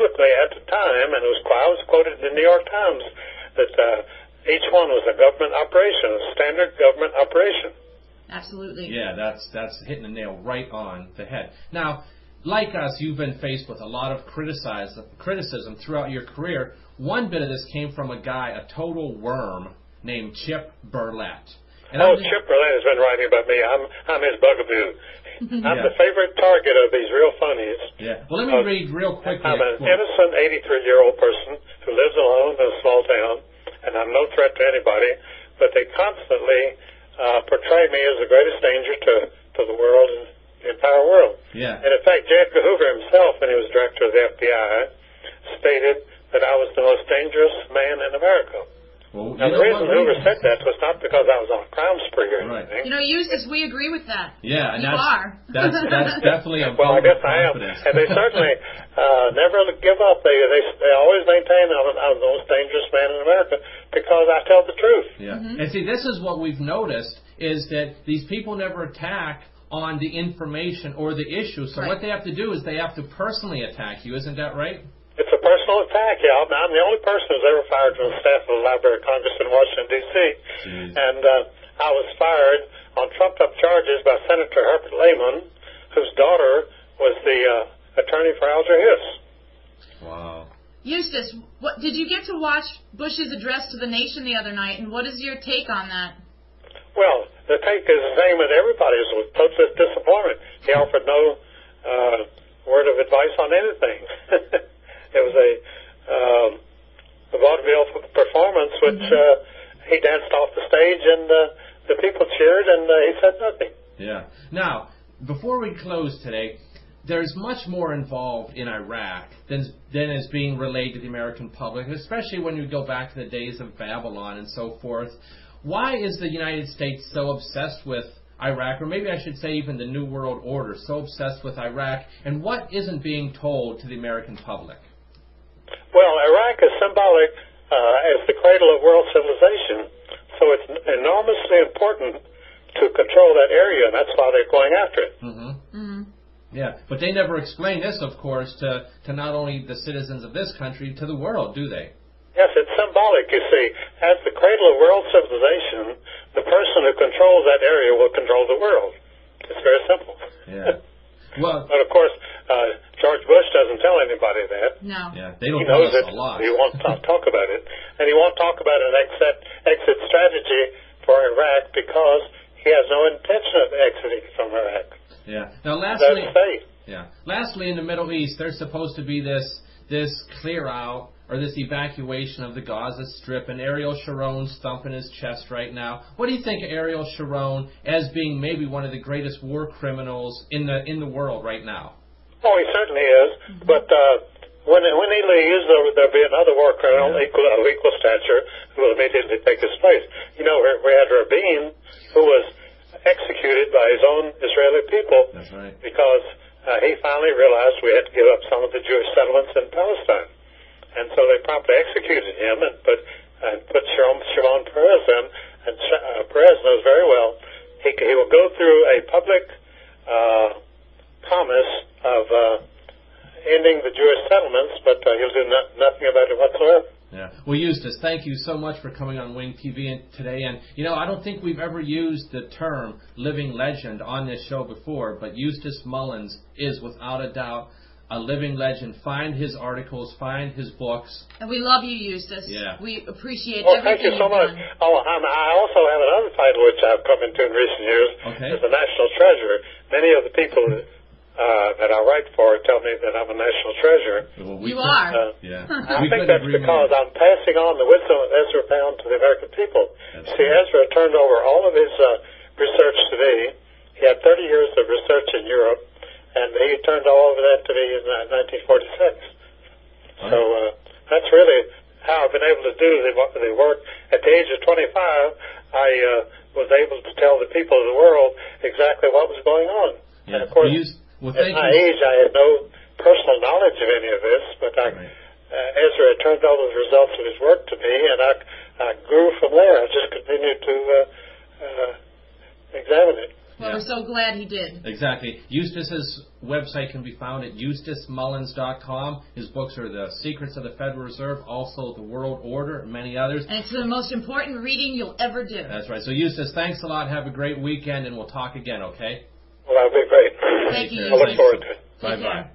publicly at the time, and it was I was quoted in the New York Times that uh, each one was a government operation, a standard government operation. Absolutely. Yeah, that's that's hitting the nail right on the head. Now, like us, you've been faced with a lot of criticism throughout your career. One bit of this came from a guy, a total worm named Chip Berlet. And oh, Chip Berlet has been writing about me. I'm I'm his bugaboo. I'm yeah. the favorite target of these real funnies. Yeah. Well, let me uh, read real quickly. I'm an innocent 83 year old person who lives alone in a small town, and I'm no threat to anybody. But they constantly uh, portray me as the greatest danger to, to the world and the entire world. Yeah. And in fact, J. Edgar Hoover himself, when he was director of the FBI, stated that I was the most dangerous man in America. Well, now, the reason Hoover said that was not because I was on a crime spree or right. anything. You know, Eustace, we agree with that. Yeah, and you that's, are. that's, that's definitely a Well, I guess I am. And they certainly uh, never give up. They, they, they always maintain I'm, I'm the most dangerous man in America because I tell the truth. Yeah. Mm-hmm. And see, this is what we've noticed is that these people never attack on the information or the issue. So right. what they have to do is they have to personally attack you. Isn't that right? It's a personal attack, yeah. I'm the only person who's ever fired from the staff of the Library of Congress in Washington, D.C. And uh, I was fired on trumped-up charges by Senator Herbert Lehman, whose daughter was the uh, attorney for Alger Hiss. Wow. Eustace, what, did you get to watch Bush's address to the nation the other night, and what is your take on that? Well, the take is the same as everybody's with total disappointment. He offered no uh, word of advice on anything. It was a um, a vaudeville performance, which mm-hmm. uh, he danced off the stage, and uh, the people cheered, and uh, he said nothing. Yeah. Now, before we close today, there's much more involved in Iraq than than is being relayed to the American public, especially when you go back to the days of Babylon and so forth. Why is the United States so obsessed with Iraq, or maybe I should say even the New World Order, so obsessed with Iraq, and what isn't being told to the American public? Well, Iraq is symbolic uh, as the cradle of world civilization, so it's enormously important to control that area, and that's why they're going after it. Mm-hmm. Mm-hmm. Yeah, but they never explain this, of course, to, to not only the citizens of this country, to the world, do they? Yes, it's symbolic, you see. As the cradle of world civilization, the person who controls that area will control the world. It's very simple. Yeah. Well, but of course, uh, George Bush doesn't tell anybody that. No. Yeah, they don't he knows it. a lot. He won't talk, talk about it, and he won't talk about an exit exit strategy for Iraq because he has no intention of exiting from Iraq. Yeah. Now, lastly, yeah. Lastly, in the Middle East, there's supposed to be this this clear out or this evacuation of the Gaza Strip, and Ariel Sharon's thumping his chest right now. What do you think of Ariel Sharon as being maybe one of the greatest war criminals in the in the world right now? Oh, he certainly is. Mm-hmm. But uh, when when he leaves, there, there'll be another war criminal yeah. equal of equal stature who will immediately take his place. You know, we had Rabin, who was executed by his own Israeli people right. because uh, he finally realized we had to give up some of the Jewish settlements in Palestine and so they promptly executed him and put and put Shimon, Shimon Peres in. And uh, Peres knows very well he he will go through a public uh, promise of uh, ending the Jewish settlements, but uh, he'll do no, nothing about it whatsoever. Yeah. Well, Eustace, thank you so much for coming on Wing TV today. And, you know, I don't think we've ever used the term living legend on this show before, but Eustace Mullins is without a doubt a living legend. Find his articles, find his books. And we love you, Eustace. Yeah. We appreciate well, everything thank you so much. Done. Oh, um, I also have another title which I've come into in recent years okay. as a national treasure. Many of the people uh, that I write for tell me that I'm a national treasure. Well, we you are. Uh, yeah. I think that's because. I'm passing on the wisdom of Ezra Pound to the American people. That's See, right. Ezra turned over all of his uh, research to me. He had 30 years of research in Europe and he turned all over that to me in uh, 1946. Right. So uh, that's really how I've been able to do the, the work. At the age of 25, I uh, was able to tell the people of the world exactly what was going on. Yeah. And of course, well, at my you. age, I had no personal knowledge of any of this, but I, right. uh, Ezra had turned all the results of his work to me, and I, I grew from there. I just continued to uh, uh, examine it. Well, yeah. we're so glad he did. Exactly. Eustace's website can be found at eustacemullins.com. His books are The Secrets of the Federal Reserve, also The World Order, and many others. And it's the most important reading you'll ever do. That's right. So, Eustace, thanks a lot. Have a great weekend, and we'll talk again, okay? Well, that'll be great. Thank you. I look forward to it. Bye Take bye. care.